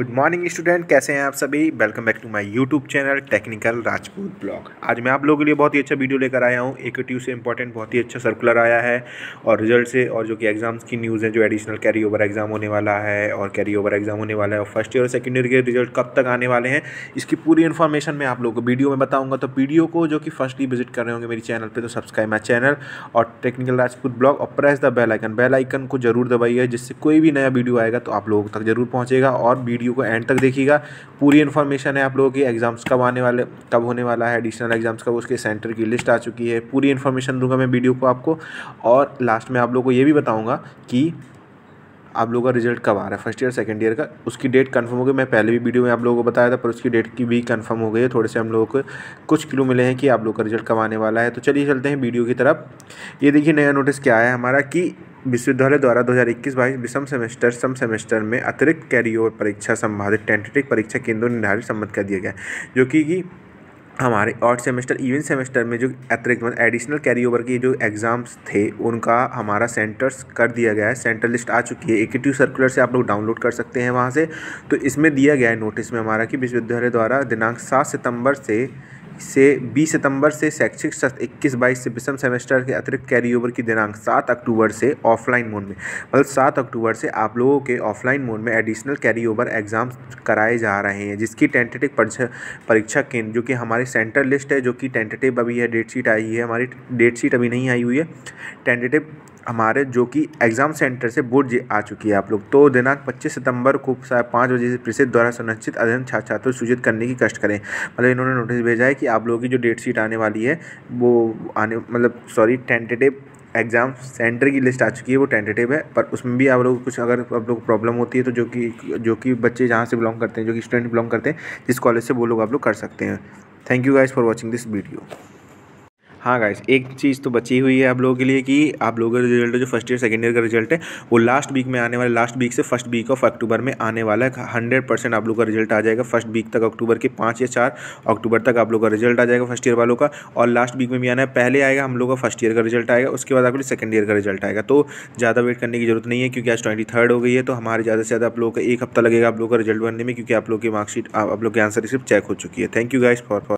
Good morning student, कैसे हैं आप सभी? Welcome back to my YouTube channel technical Rajput blog आज मैं आप लोगों के लिए बहुत ही अच्छा वीडियो लेकर आया हूँ। एक ट्यू से इंपॉर्टेंट बहुत ही अच्छा सर्कुलर आया है और रिज़ल्ट से और जो कि एग्ज़ाम्स की न्यूज़ है, जो एडिशनल कैरी ओवर एग्ज़ाम होने वाला है और कैरी ओवर एग्ज़ाम होने वाला है और फ़र्स्ट ईयर और सेकेंड ईयर के रिज़ल्ट कब तक आने वाले हैं, इसकी पूरी इन्फॉर्मेशन मैं आप लोगों को वीडियो में बताऊँगा। तो वीडियो को जो कि फ़र्स्ट ही विज़िट कर रहे होंगे मेरी चैनल पर तो सब्सक्राइब माई चैनल और टेक्निकल राजपूत ब्लॉग और press the bell icon bell icon को ज़रूर दबाइए, जिससे कोई भी नया वीडियो आएगा तो आप लोगों तक ज़रूर पहुँचेगा और वीडियो को एंड तक देखिएगा। पूरी इन्फॉर्मेशन है आप लोगों की एग्ज़ाम्स कब आने वाले, कब होने वाला है एडिशनल एग्ज़ाम्स कब, उसके सेंटर की लिस्ट आ चुकी है। पूरी इन्फॉर्मेशन दूँगा मैं वीडियो को आपको। और लास्ट में आप लोग को ये भी बताऊँगा कि आप लोगों का रिज़ल्ट कब आ रहा है? फ़र्स्ट ईयर सेकंड ईयर का? उसकी डेट कंफर्म हो गई। मैं पहले भी वीडियो में आप लोगों को बताया था, पर उसकी डेट की भी कंफर्म हो गई है। थोड़े से हम लोगों को कुछ किलो मिले हैं कि आप लोग का रिज़ल्ट कब आने वाला है। तो चलिए चलते हैं वीडियो की तरफ़। ये देखिए, नया नोटिस क्या है हमारा कि विश्वविद्यालय द्वारा 2021-22 विषम सेमेस्टर, सम सेमेस्टर में अतिरिक्त कैरी ओवर परीक्षा संबंधित टेंटेटिव परीक्षा केंद्रों निर्धारित सम्मत कर दिया गया जो कि हमारे आर्ट सेमेस्टर इवन सेमेस्टर में जो अतिरिक्त मतलब एडिशनल कैरी ओवर के जो एग्ज़ाम्स थे, उनका हमारा सेंटर्स कर दिया गया है। सेंटर लिस्ट आ चुकी है। एक्टिव सर्कुलर से आप लोग डाउनलोड कर सकते हैं वहाँ से। तो इसमें दिया गया है नोटिस में हमारा कि विश्वविद्यालय द्वारा दिनांक सात सितंबर से से 20 सितंबर से शैक्षिक सत्र इक्कीस बाईस से विषम सेमेस्टर के अतिरिक्त कैरी ओवर की दिनांक सात अक्टूबर से ऑफलाइन मोड में। मतलब सात अक्टूबर से आप लोगों के ऑफलाइन मोड में एडिशनल कैरी ओवर एग्ज़ाम कराए जा रहे हैं, जिसकी टेंटेटिव परीक्षा केंद्र, जो कि हमारी सेंटर लिस्ट है, जो कि टेंटेटिव अभी है, डेट शीट आई है, हमारी डेट शीट अभी नहीं आई हुई है। टेंटेटिव हमारे जो कि एग्ज़ाम सेंटर से बोर्ड जी आ चुकी है आप लोग। तो दिनांक 25 सितंबर को पाँच बजे से प्रसिद्ध द्वारा सुनिश्चित अध्ययन छात्र छात्रों सूचित करने की कष्ट करें। मतलब इन्होंने नोटिस भेजा है कि आप लोगों की जो डेट शीट आने वाली है, वो आने मतलब सॉरी टेंटेटिव एग्ज़ाम सेंटर की लिस्ट आ चुकी है, वो टेंटेटिव है, पर उसमें भी आप लोग कुछ अगर आप लोग प्रॉब्लम होती है तो जो कि जो कि बच्चे जहाँ से बिलोंग करते हैं, जो कि स्टूडेंट बिलोंग करते हैं, जिस कॉलेज से वो लोग आप लोग कर सकते हैं। Thank you guys for watching this video हाँ गाइस एक चीज़ तो बची हुई है आप लोगों के लिए कि आप लोगों का रिज़ल्ट जो फ़र्स्ट ईयर सेकेंड ईयर का रिज़ल्ट है, वो लास्ट वीक में आने वाला लास्ट वीक से फ़र्स्ट वीक ऑफ़ अक्टूबर में आने वाला है। हंड्रेड परसेंट आप लोग का रिज़ल्ट आ जाएगा फ़र्स्ट वीक तक अक्टूबर के पाँच या चार अक्टूबर तक आप लोग का रिज़ल्ट आ जाएगा फ़र्स्ट ईयर वालों का। और लास्ट वीक में भी आना है, पहले आएगा, हम लोग का फ़र्स्ट ईयर का रिज़ल्ट आएगा, उसके बाद आपके सेकंड ईयर का रिज़ल्ट आएगा। तो ज़्यादा वेट करने की ज़रूरत नहीं है, क्योंकि आज ट्वेंटी थर्ड हो गई है तो हमारे ज़्यादा से ज़्यादा आप लोग का एक हफ़्ता लगेगा आप लोग का रिज़ल्ट बनने में, क्योंकि आप लोग की मार्कशीट आप लोग की आंसर रिसिप्ट चेक हो चुकी है। Thank you guys for